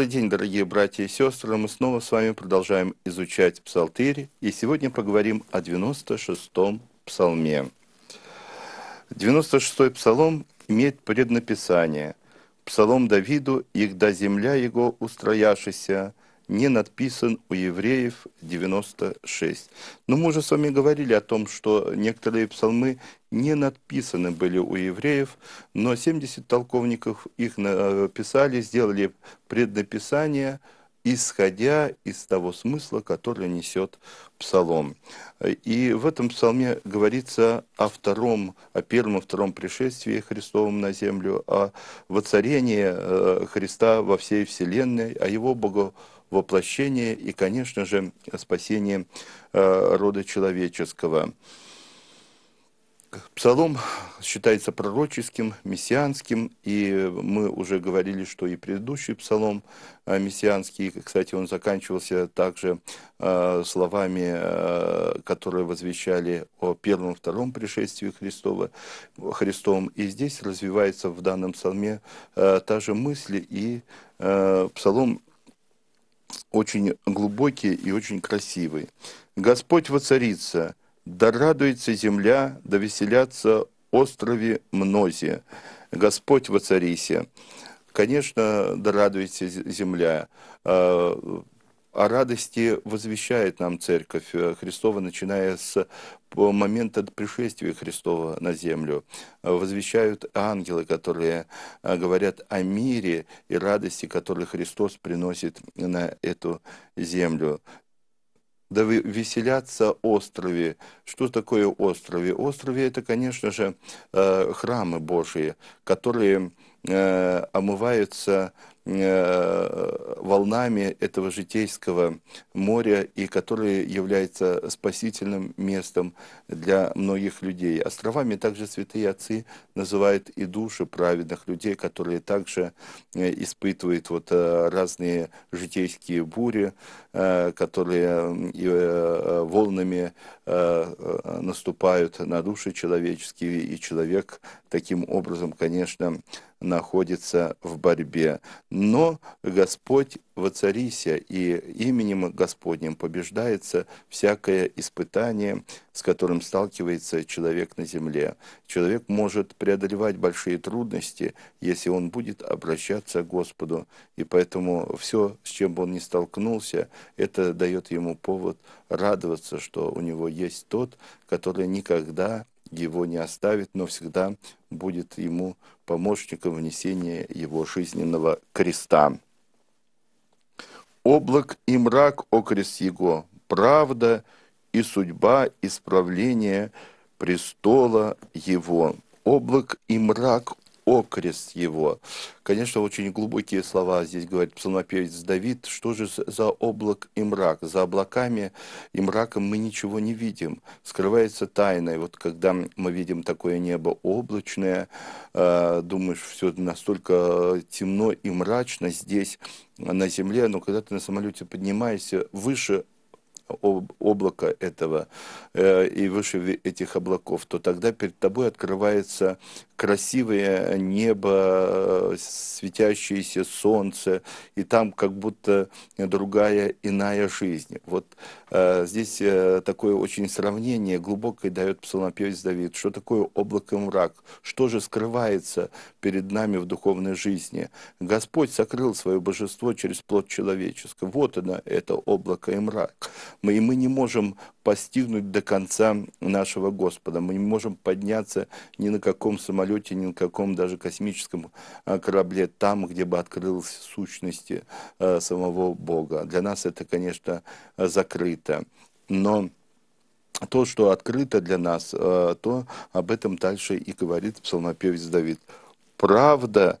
Добрый день, дорогие братья и сестры. Мы снова с вами продолжаем изучать Псалтырь. И сегодня поговорим о 96-м псалме. 96-й псалом имеет преднаписание. Псалом Давиду, «Егда земля его устрояшися, не надписан у евреев 96. Но мы уже с вами говорили о том, что некоторые псалмы не надписаны были у евреев, но 70 толковников их написали, сделали преднаписание, исходя из того смысла, который несет псалом. И в этом псалме говорится о втором, о первом и втором пришествии Христовом на землю, о воцарении э, Христа во всей вселенной, о его богу воплощение и, конечно же, спасение э, рода человеческого. Псалом считается пророческим, мессианским, и мы уже говорили, что и предыдущий псалом э, мессианский, кстати, он заканчивался также э, словами, которые возвещали о первом втором пришествии Христова, Христом. И здесь развивается в данном псалме та же мысль, и псалом очень глубокий и очень красивый. Господь воцарится, да радуется земля, да веселятся острове Мнозе. Господь воцарися. Конечно, да радуется земля. О радости возвещает нам Церковь э, Христова, начиная с момента пришествия Христова на землю. Возвещают ангелы, которые э, говорят о мире и радости, которые Христос приносит на эту землю. Да веселятся острове. Что такое острове? Острове это, конечно же, э, храмы Божии, которые омываются Э, волнами этого житейского моря и который является спасительным местом для многих людей. Островами также святые отцы называют и души праведных людей, которые также э, испытывают вот э, разные житейские бури, которые волнами наступают на души человеческие, и человек таким образом, конечно, находится в борьбе. Но Господь воцарися, и именем Господним побеждается всякое испытание, с которым сталкивается человек на земле. Человек может преодолевать большие трудности, если он будет обращаться к Господу. И поэтому все, с чем бы он ни столкнулся, это дает ему повод радоваться, что у него есть тот, который никогда его не оставит, но всегда будет ему помощником внесения его жизненного креста. Облак и мрак окрест его, правда и судьба исправления престола его. Облак и мрак окрест его. Конечно, очень глубокие слова здесь говорит псалмопевец Давид. Что же за облак и мрак? За облаками и мраком мы ничего не видим. Скрывается тайна. И вот когда мы видим такое небо облачное, э, думаешь, все настолько темно и мрачно здесь, на земле, но когда ты на самолете поднимаешься выше облака этого э, и выше этих облаков, то тогда перед тобой открывается красивое небо, светящееся солнце, и там как будто другая иная жизнь. Вот э, здесь э, такое очень сравнение глубокое дает псалмопевец Давид. Что такое облако и мрак? Что же скрывается перед нами в духовной жизни? Господь сокрыл свое божество через плод человеческий. Вот оно, это облако и мрак. Мы, и мы не можем постигнуть до конца нашего Господа. Мы не можем подняться ни на каком самолете, ни на каком даже космическом а, корабле там, где бы открылась сущности а, самого Бога. Для нас это, конечно, закрыто. Но то, что открыто для нас, а, то об этом дальше и говорит псалмопевец Давид. Правда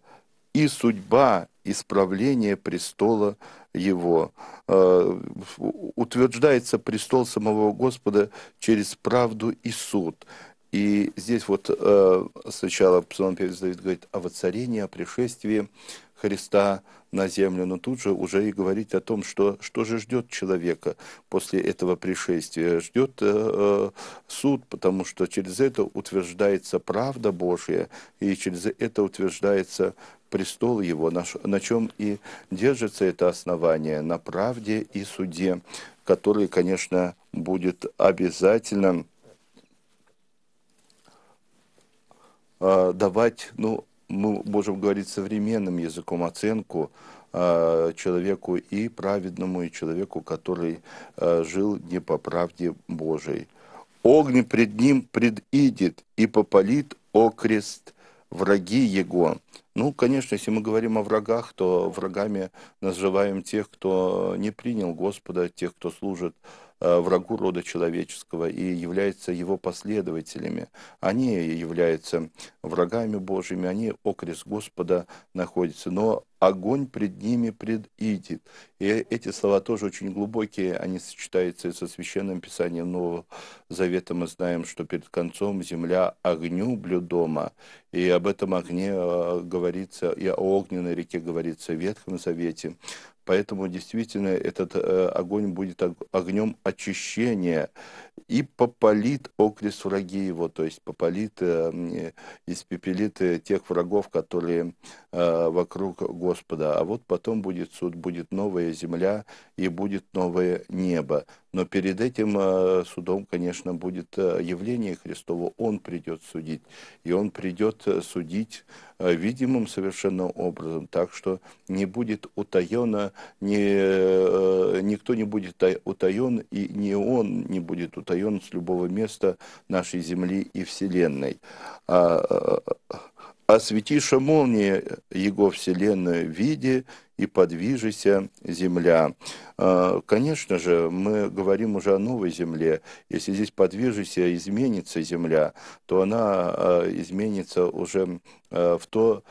и судьба исправления престола его. Э, утверждается престол самого Господа через правду и суд. И здесь вот э, сначала псалмопевец Давид говорит о воцарении, о пришествии Христа на землю, но тут же уже и говорить о том, что, что же ждет человека после этого пришествия. Ждет э, э, суд, потому что через это утверждается правда Божья, и через это утверждается престол его, на, чем и держится это основание, на правде и суде, который, конечно, будет обязательно э, давать, ну, мы можем говорить современным языком оценку э, человеку и праведному, и человеку, который э, жил не по правде Божией. Огни пред ним предидет и попалит окрест враги его. Ну, конечно, если мы говорим о врагах, то врагами называем тех, кто не принял Господа, тех, кто служит врагу рода человеческого и являются его последователями. Они являются врагами Божьими, они окрест Господа находятся, но огонь пред ними предидит. И эти слова тоже очень глубокие, они сочетаются со Священным Писанием Нового Завета. Мы знаем, что перед концом земля огню блюдома, и об этом огне э, говорится, и о огненной реке говорится в Ветхом Завете. Поэтому действительно этот э, огонь будет огнем очищения и попалит окрест враги его, то есть попалит, э, испепелит э, тех врагов, которые вокруг Господа. А вот потом будет суд, будет новая земля и будет новое небо. Но перед этим судом, конечно, будет явление Христово. Он придет судить. И он придет судить Э, видимым совершенно образом, так что не будет утаено, не, э, никто не будет утаен, и не он не будет утаен с любого места нашей Земли и Вселенной. А, осветиша а молния его вселенную в виде и подвижися земля. А, конечно же, мы говорим уже о новой земле. Если здесь подвижися, изменится земля, то она а, изменится уже в то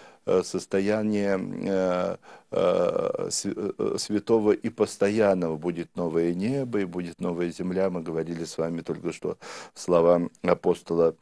состояние святого и постоянного. Будет новое небо и будет новая земля. Мы говорили с вами только что слова апостола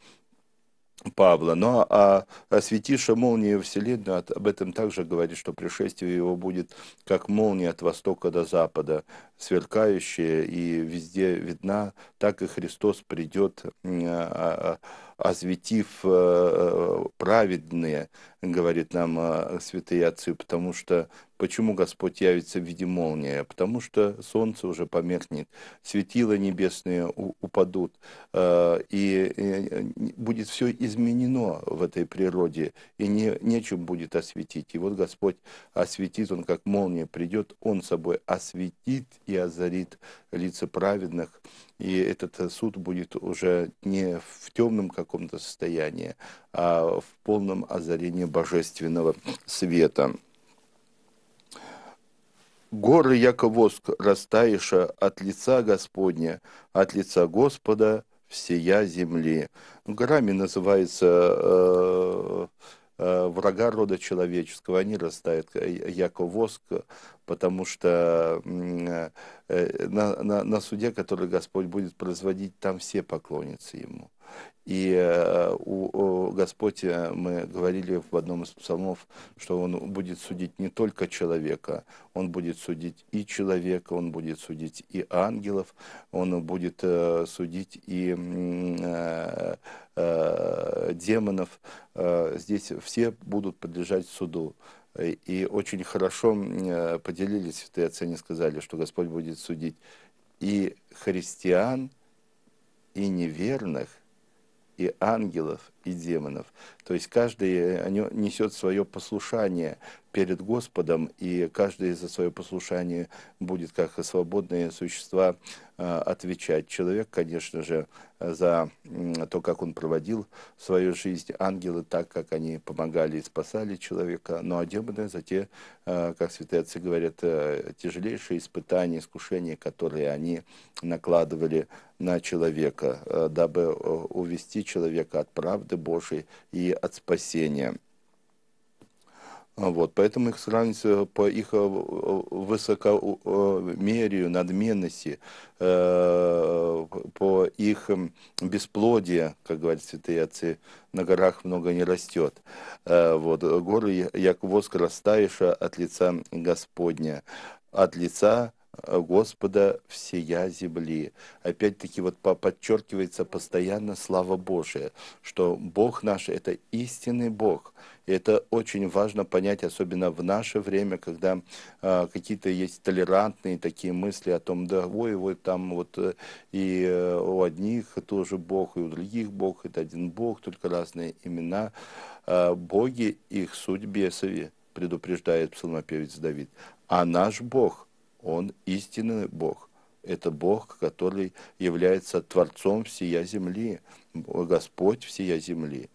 Павла. Но а, а святиша молния Вселенной об этом также говорит, что пришествие его будет как молния от востока до запада, сверкающая и везде видна, так и Христос придет, а, а, осветив э, праведные, говорит нам э, святые отцы, потому что Почему Господь явится в виде молнии? Потому что солнце уже померкнет, светила небесные упадут, э, и будет все изменено в этой природе, и не, нечем будет осветить. И вот Господь осветит, Он как молния придет, Он собой осветит и озарит лица праведных, и этот суд будет уже не в темном каком-то состоянии, а в полном озарении божественного света. Горы, яко воск, растаиша от лица Господня, от лица Господа всея земли. Горами называется э, э, врага рода человеческого, они растают, э, яко воск, потому что э, на, на, на суде, который Господь будет производить, там все поклонятся Ему. И э, у, у Господь, э, мы говорили в одном из псалмов, что Он будет судить не только человека, Он будет судить и человека, Он будет судить и ангелов, Он будет э, судить и демонов. Здесь все будут подлежать суду. И очень хорошо поделились святые отцы, они сказали, что Господь будет судить и христиан, и неверных, и ангелов, и демонов. То есть каждый э, несет свое послушание перед Господом, и каждый за свое послушание будет, как свободные существа, э, отвечать. Человек, конечно же, за то, как он проводил свою жизнь, ангелы так, как они помогали и спасали человека, ну а демоны за те, э, как святые отцы говорят, тяжелейшие испытания, искушения, которые они накладывали на человека, дабы увести человека от правды Божией и от спасения. Вот, поэтому их сравнивать по их высокомерию, надменности, по их бесплодию, как говорят святые отцы, на горах много не растет. Вот, горы, як воск растаиша от лица Господня, от лица Господа всея земли. Опять-таки вот подчеркивается постоянно слава Божия, что Бог наш – это истинный Бог. И это очень важно понять, особенно в наше время, когда э, какие-то есть толерантные такие мысли о том, да, ой, вот там вот э, и э, у одних тоже Бог, и у других Бог, это один Бог, только разные имена. Э, боги, их суть бесови, предупреждает псалмопевец Давид. А наш Бог – он истинный Бог. Это Бог, который является Творцом всея земли, Господь всея земли.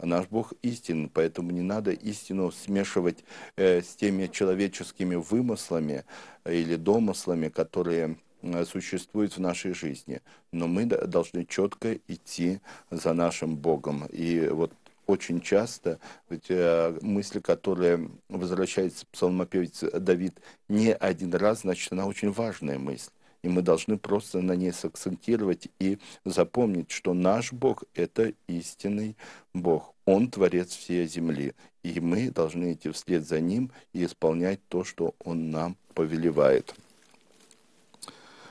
Наш Бог истинный, поэтому не надо истину смешивать э, с теми человеческими вымыслами или домыслами, которые э, существуют в нашей жизни. Но мы должны четко идти за нашим Богом. И вот очень часто, ведь э, мысль, которая возвращается псалмопевец Давид не один раз, значит, она очень важная мысль. И мы должны просто на ней сакцентировать и запомнить, что наш Бог – это истинный Бог. Он творец всей земли. И мы должны идти вслед за Ним и исполнять то, что Он нам повелевает.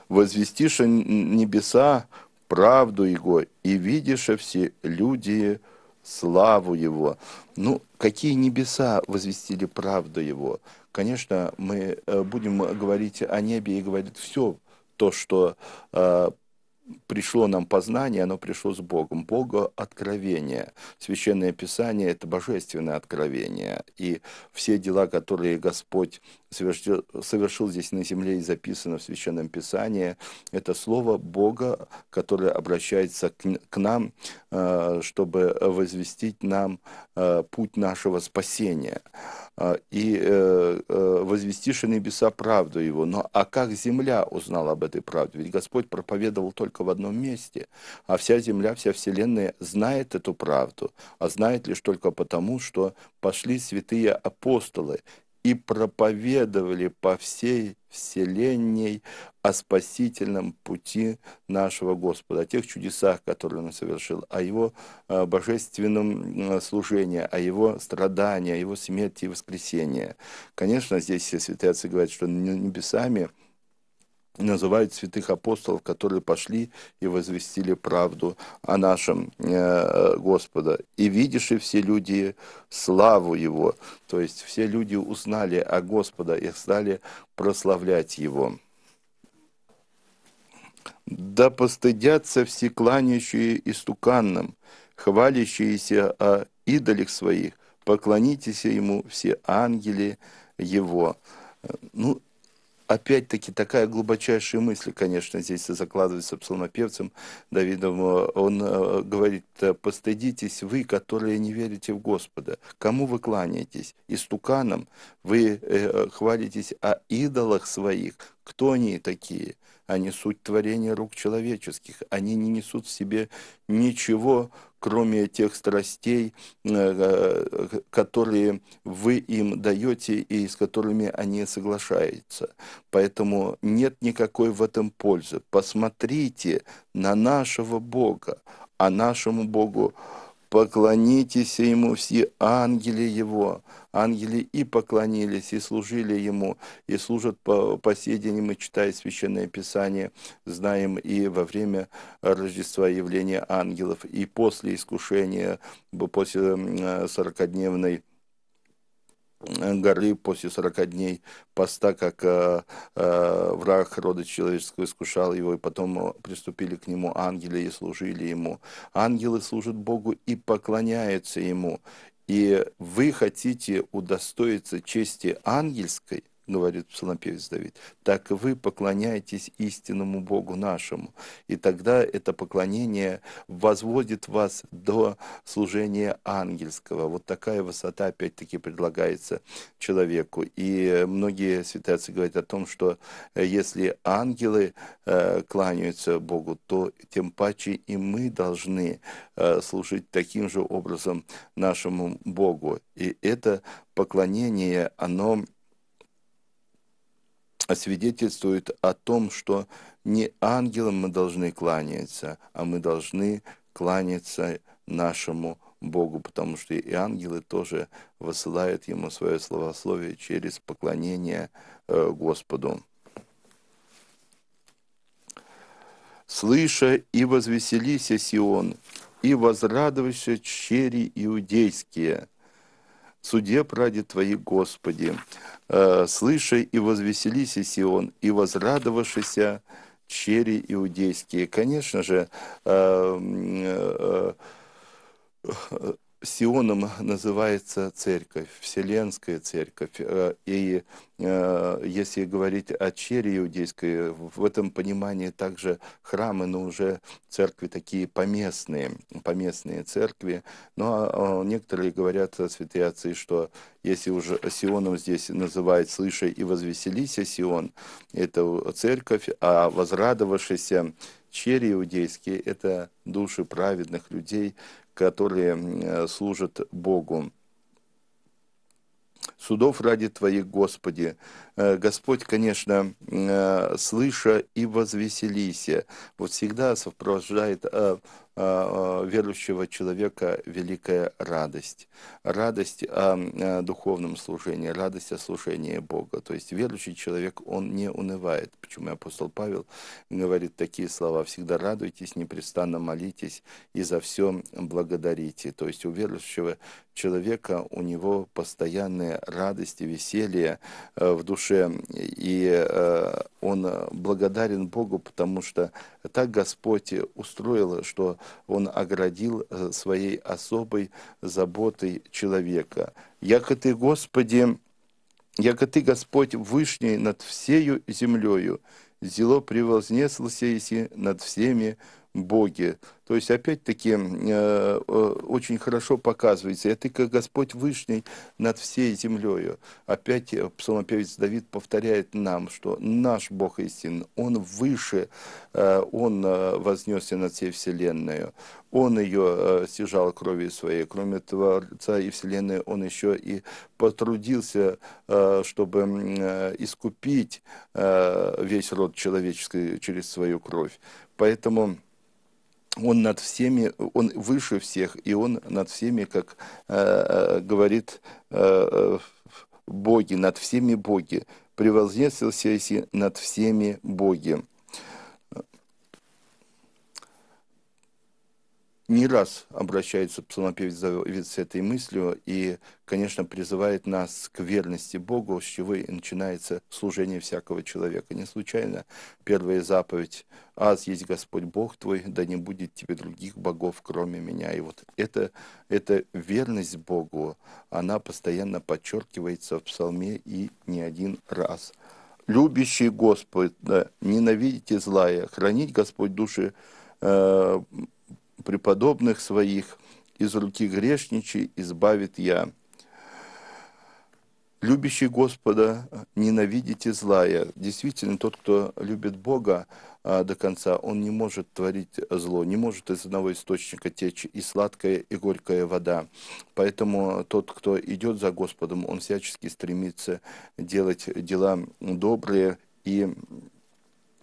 «Возвестишь небеса правду Его, и видишь все люди славу Его. Ну, какие небеса возвестили правду Его? Конечно, мы э, будем говорить о небе и говорить все то, что э, пришло нам познание, оно пришло с Богом. Бога откровение. Священное Писание – это божественное откровение. И все дела, которые Господь совершил, совершил здесь на земле и записано в Священном Писании, это слово Бога, которое обращается к, к нам, э, чтобы возвестить нам э, путь нашего спасения. Э, и возвестишь небеса правду его. Но а как земля узнала об этой правде? Ведь Господь проповедовал только в одном месте, а вся земля, вся вселенная знает эту правду, а знает лишь только потому, что пошли святые апостолы и проповедовали по всей вселенной о спасительном пути нашего Господа, о тех чудесах, которые Он совершил, о Его э, божественном служении, о Его страдании, о Его смерти и воскресении. Конечно, здесь святые отцы говорят, что небесами – называют святых апостолов, которые пошли и возвестили правду о нашем э, Господа. И видишь, и все люди славу Его. То есть все люди узнали о Господа и стали прославлять Его. Да постыдятся все кланяющие истуканным, хвалящиеся о идолях своих, поклонитесь Ему все ангели Его. Ну, опять-таки такая глубочайшая мысль, конечно, здесь закладывается псалмопевцем Давидом. Он э, говорит, постыдитесь вы, которые не верите в Господа. Кому вы кланяетесь? Истуканам вы э, хвалитесь о идолах своих. Кто они такие? Они суть творения рук человеческих. Они не несут в себе ничего кроме тех страстей, э, э, которые вы им даете и с которыми они соглашаются. Поэтому нет никакой в этом пользы. Посмотрите на нашего Бога, а нашему Богу поклонитесь Ему все ангели Его. Ангели и поклонились, и служили Ему, и служат по, по сей день. Мы, читая Священное Писание, знаем и во время Рождества явления ангелов, и после искушения, после сорокодневной горы после 40 дней поста, как э, э, враг рода человеческого искушал его, и потом приступили к нему ангелы и служили ему. Ангелы служат Богу и поклоняются ему. И вы хотите удостоиться чести ангельской, говорит псалмопевец Давид, так вы поклоняетесь истинному Богу нашему. И тогда это поклонение возводит вас до служения ангельского. Вот такая высота, опять-таки, предлагается человеку. И многие святые говорят о том, что если ангелы э, кланяются Богу, то тем паче и мы должны э, служить таким же образом нашему Богу. И это поклонение, оно свидетельствует о том, что не ангелам мы должны кланяться, а мы должны кланяться нашему Богу, потому что и ангелы тоже высылают Ему свое словословие через поклонение э, Господу. «Слыша и возвеселися, Сион, и возрадуйся чери иудейские, суде пради Твои, Господи, э, слышай и возвеселися, Сион, и возрадовавшися чери иудейские. Конечно же, э, э, Сионом называется церковь, Вселенская церковь. Э, и э, если говорить о чере иудейской, в этом понимании также храмы, но уже церкви такие поместные, поместные церкви. Но ну, а, некоторые говорят, святые отцы, что если уже Сионом здесь называют «слышай и возвеселися Сион», это церковь, а возрадовавшийся чери иудейские – это души праведных людей, которые э, служат Богу. Судов ради Твоих, Господи. Э, Господь, конечно, э, слыша и возвеселися, вот всегда сопровождает верующего человека великая радость. Радость о духовном служении, радость о служении Бога. То есть верующий человек, он не унывает. Почему апостол Павел говорит такие слова, всегда радуйтесь, непрестанно молитесь и за все благодарите. То есть у верующего человека у него постоянная радость и веселье э, в душе, и э, он благодарен Богу, потому что так Господь устроил, что Он оградил э, своей особой заботой человека. «Яко Ты, Господи, яко Ты, Господь, Вышний над всею землею, зело превознеслся иси над всеми боги». То есть, опять-таки, э, э, очень хорошо показывается, это как Господь Вышний над всей землею. Опять э, псалмопевец Давид повторяет нам, что наш Бог истин, Он выше, Он вознесся над всей вселенной, Он ее стяжал кровью своей. Кроме Творца и вселенной, Он еще и потрудился, чтобы искупить весь род человеческий через свою кровь. Поэтому он над всеми, он выше всех, и он над всеми, как э, э говорит э, э, боги, над всеми боги, превознесся над всеми боги. Не раз обращается псалмопевец с этой мыслью и, конечно, призывает нас к верности Богу, с чего и начинается служение всякого человека. Не случайно первая заповедь «Аз есть Господь Бог твой, да не будет тебе других богов, кроме меня». И вот это, эта верность Богу, она постоянно подчеркивается в псалме и не один раз. «Любящий Господа, ненавидите злая, хранить Господь души э, преподобных своих, из руки грешничей избавит я. Любящий Господа, ненавидите злая. Действительно, тот, кто любит Бога а, до конца, он не может творить зло, не может из одного источника течь и сладкая, и горькая вода. Поэтому тот, кто идет за Господом, он всячески стремится делать дела добрые и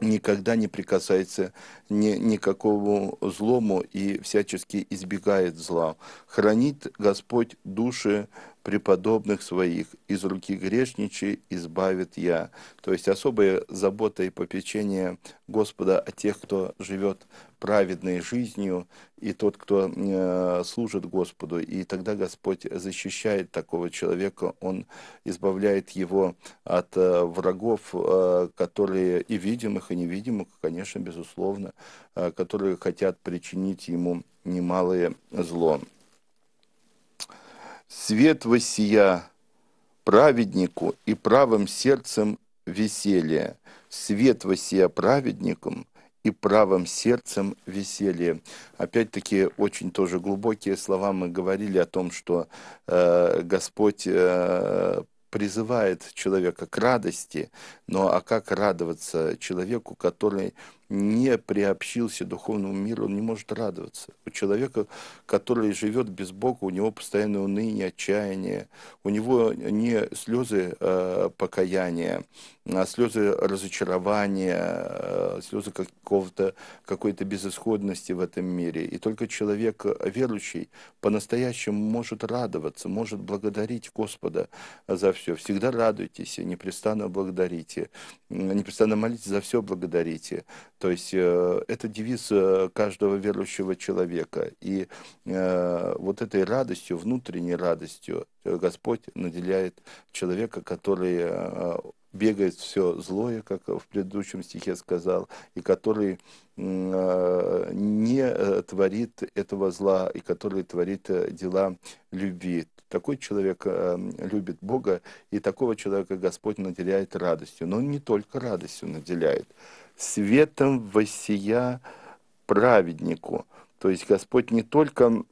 никогда не прикасается ни, никакому злому и всячески избегает зла. Хранит Господь души преподобных своих, из руки грешничей избавит я. То есть особая забота и попечение Господа о тех, кто живет праведной жизнью, и тот, кто э, служит Господу. И тогда Господь защищает такого человека, Он избавляет его от э, врагов, э, которые и видимых, и невидимых, конечно, безусловно, которые хотят причинить ему немалое зло. Свет воссия праведнику и правым сердцем веселье, свет воссия праведником и правым сердцем веселье. Опять-таки, очень тоже глубокие слова мы говорили о том, что э, Господь э, призывает человека к радости, но а как радоваться человеку, который не приобщился к духовному миру, он не может радоваться. У человека, который живет без Бога, у него постоянное уныние, отчаяние, у него не слезы э, покаяния, а слезы разочарования, э, слезы какого-то, какой-то безысходности в этом мире. И только человек верующий по-настоящему может радоваться, может благодарить Господа за все. Всегда радуйтесь, непрестанно благодарите, непрестанно молитесь за все благодарите. То есть э, это девиз э, каждого верующего человека. И э, вот этой радостью, внутренней радостью Господь наделяет человека, который бегает все злое, как в предыдущем стихе сказал, и который не творит этого зла, и который творит дела любви. Такой человек любит Бога, и такого человека Господь наделяет радостью. Но он не только радостью наделяет светом воссия праведнику. То есть Господь не только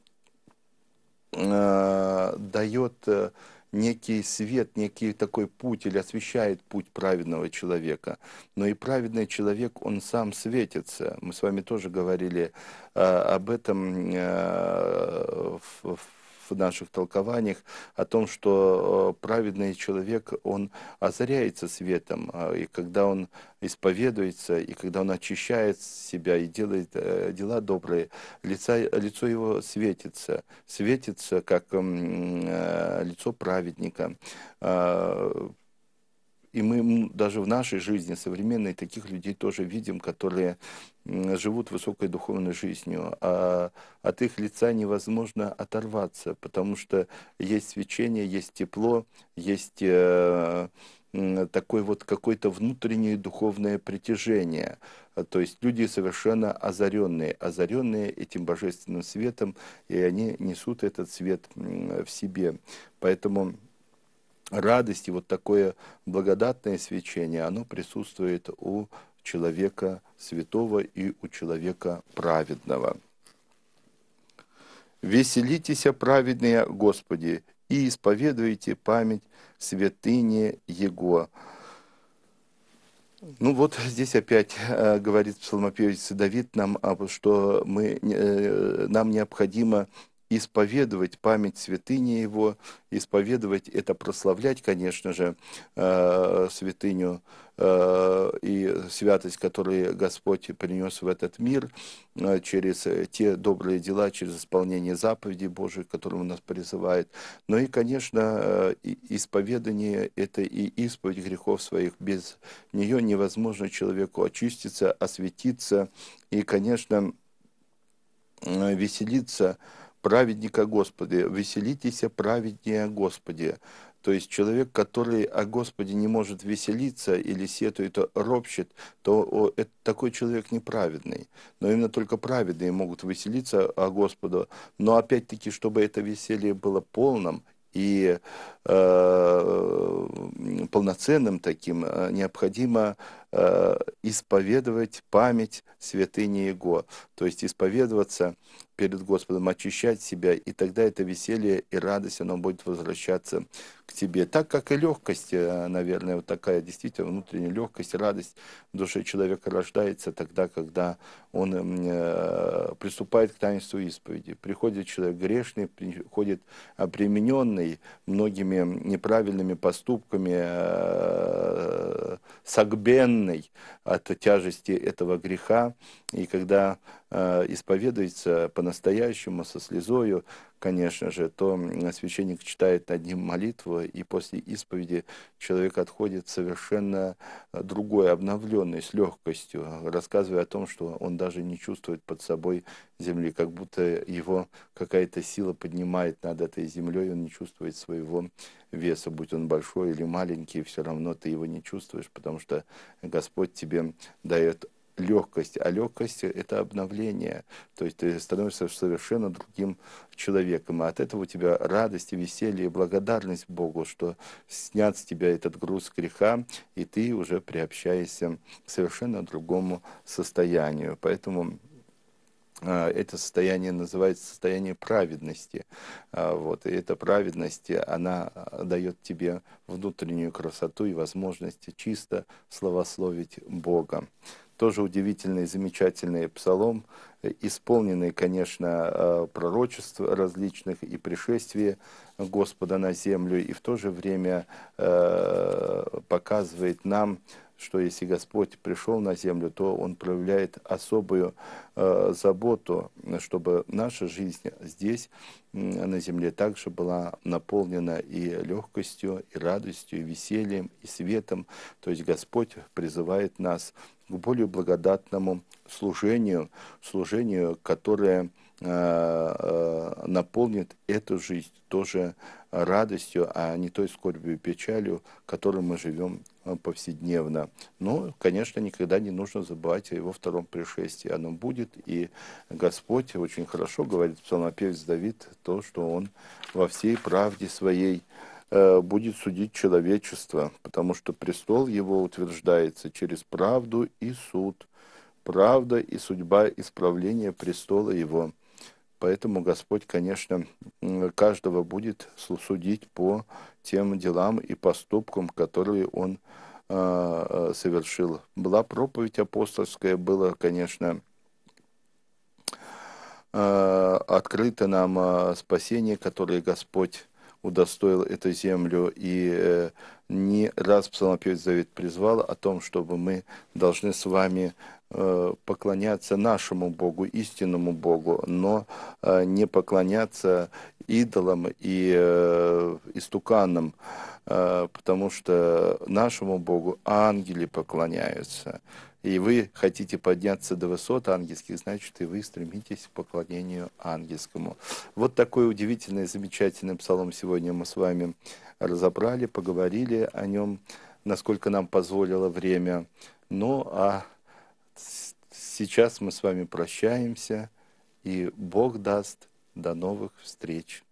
э, дает э, некий свет, некий такой путь или освещает путь праведного человека, но и праведный человек, он сам светится. Мы с вами тоже говорили э, об этом э, в, наших толкованиях о том, что э, праведный человек, он озаряется светом, а, и когда он исповедуется, и когда он очищает себя и делает э, дела добрые, лица, лицо его светится, светится как э, лицо праведника. И мы даже в нашей жизни современной таких людей тоже видим, которые живут высокой духовной жизнью, а от их лица невозможно оторваться, потому что есть свечение, есть тепло, есть э, такое вот какое-то внутреннее духовное притяжение. То есть люди совершенно озаренные, озаренные этим божественным светом, и они несут этот свет в себе. Поэтому радость и вот такое благодатное свечение, оно присутствует у человека святого и у человека праведного. «Веселитесь, праведные Господи, и исповедуйте память святыни Его». Ну вот здесь опять э, говорит псалмопевец Давид нам, что мы, э, нам необходимо исповедовать память святыни его, исповедовать это, прославлять, конечно же, э, святыню э, и святость, которую Господь принес в этот мир э, через те добрые дела, через исполнение заповедей Божьих, которым Он нас призывает. Но и, конечно, исповедание – это и исповедь грехов своих. Без нее невозможно человеку очиститься, осветиться и, конечно, веселиться – праведника Господи, веселитесь, праведнее Господи. То есть человек, который о Господе не может веселиться или сетует, ропщет, то это, такой человек неправедный. Но именно только праведные могут веселиться о Господу. Но опять-таки, чтобы это веселье было полным и э, полноценным таким, э, необходимо исповедовать память святыни Его. То есть исповедоваться перед Господом, очищать себя, и тогда это веселье и радость, оно будет возвращаться к тебе. Так как и легкость, э, наверное, вот такая действительно внутренняя легкость, радость в душе человека рождается тогда, когда он э, приступает к таинству исповеди. Приходит человек грешный, приходит примененный многими неправильными поступками, э, согбенный от тяжести этого греха, и когда исповедуется по-настоящему, со слезою, конечно же, то священник читает над ним молитву, и после исповеди человек отходит совершенно э, другой, обновленный, с легкостью, рассказывая о том, что он даже не чувствует под собой земли, как будто его какая-то сила поднимает над этой землей, он не чувствует своего веса, будь он большой или маленький, все равно ты его не чувствуешь, потому что Господь тебе дает легкость, а легкость – это обновление, то есть ты становишься совершенно другим человеком, а от этого у тебя радость и веселье и благодарность Богу, что снят с тебя этот груз греха, и ты уже приобщаешься к совершенно другому состоянию. Поэтому а, это состояние называется состояние праведности. А, вот, и эта праведность, она дает тебе внутреннюю красоту и возможность чисто славословить Бога. Тоже удивительный, замечательный псалом, исполненный, конечно, а, пророчеств различных и пришествия Господа на землю, и в то же время показывает нам, что если Господь пришел на землю, то Он проявляет особую э, заботу, чтобы наша жизнь здесь, на земле, также была наполнена и легкостью, и радостью, и весельем, и светом. То есть Господь призывает нас к более благодатному служению, служению, которое э, э, наполнит эту жизнь тоже радостью, а не той скорбью и печалью, которой мы живем э, повседневно. Но, конечно, никогда не нужно забывать о его втором пришествии. Оно будет, и Господь очень хорошо говорит псалмопевец Давид, то, что он во всей правде своей будет судить человечество, потому что престол его утверждается через правду и суд, правда и судьба исправления престола его. Поэтому Господь, конечно, каждого будет судить по тем делам и поступкам, которые Он э, совершил. Была проповедь апостольская, было, конечно, э, открыто нам э, спасение, которое Господь удостоил эту землю. И э, не раз псалмопевец Давид призвал о том, чтобы мы должны с вами Э, поклоняться нашему Богу, истинному Богу, но э, не поклоняться идолам и истуканам, потому что нашему Богу ангели поклоняются. И вы хотите подняться до высот ангельских, значит, и вы стремитесь к поклонению ангельскому. Вот такой удивительный, замечательный псалом сегодня мы с вами разобрали, поговорили о нем, насколько нам позволило время. Ну, а Сейчас мы с вами прощаемся, и Бог даст до новых встреч.